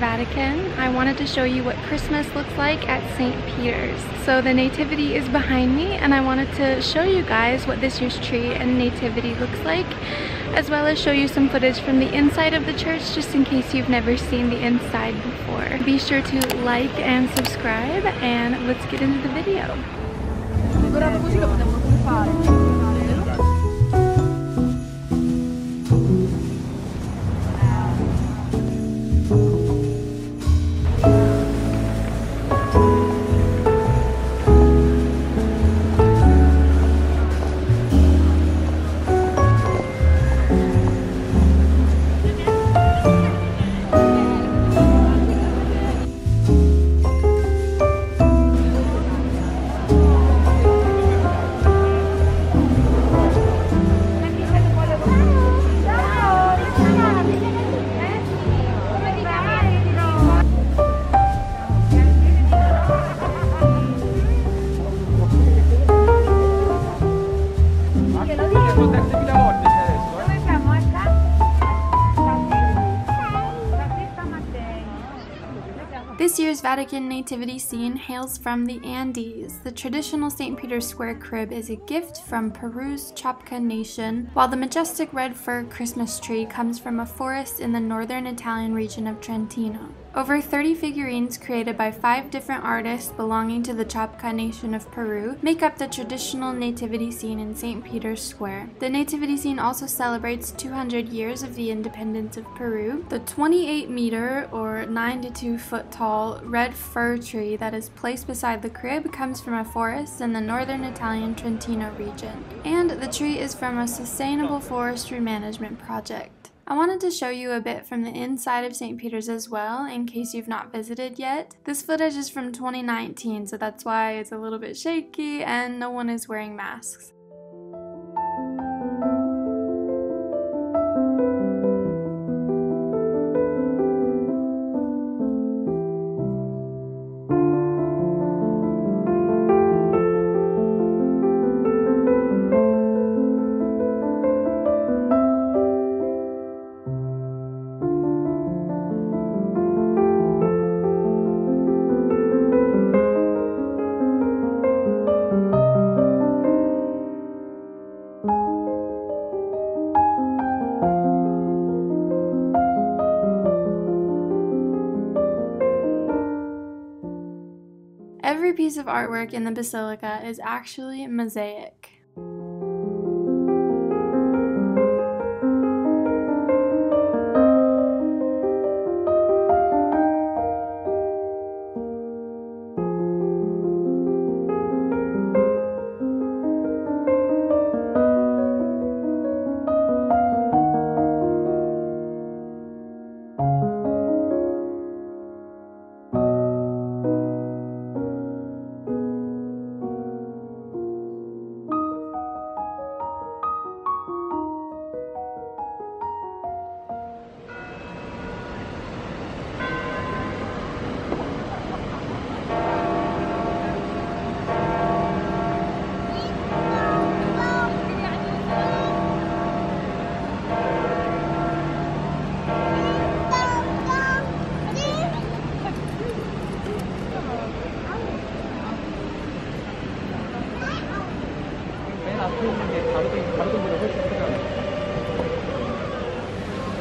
Vatican, I wanted to show you what Christmas looks like at St. Peter's. So the nativity is behind me and I wanted to show you guys what this year's tree and nativity looks like as well as show you some footage from the inside of the church just in case you've never seen the inside before. Be sure to like and subscribe and let's get into the video. This year's Vatican nativity scene hails from the Andes. The traditional St. Peter's Square crib is a gift from Peru's Chopcca nation, while the majestic red fir Christmas tree comes from a forest in the northern Italian region of Trentino. Over 30 figurines created by five different artists belonging to the Chopcca nation of Peru make up the traditional nativity scene in St. Peter's Square. The nativity scene also celebrates 200 years of the independence of Peru. The 28 meter or 9 to 2 foot tall red fir tree that is placed beside the crib comes from a forest in the northern Italian Trentino region. And the tree is from a sustainable forestry management project. I wanted to show you a bit from the inside of St. Peter's as well, in case you've not visited yet. This footage is from 2019, so that's why it's a little bit shaky and no one is wearing masks. Every piece of artwork in the basilica is actually mosaic.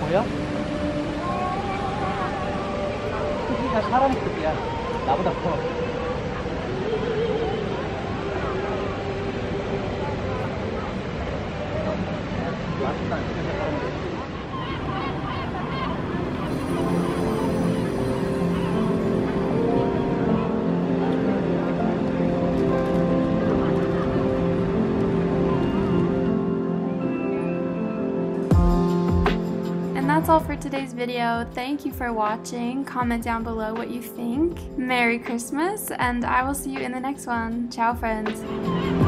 보여? 크기가 사람 크기야. 나보다 커. That's all for today's video. Thank you for watching. Comment down below what you think. Merry Christmas, and I will see you in the next one. Ciao, friends.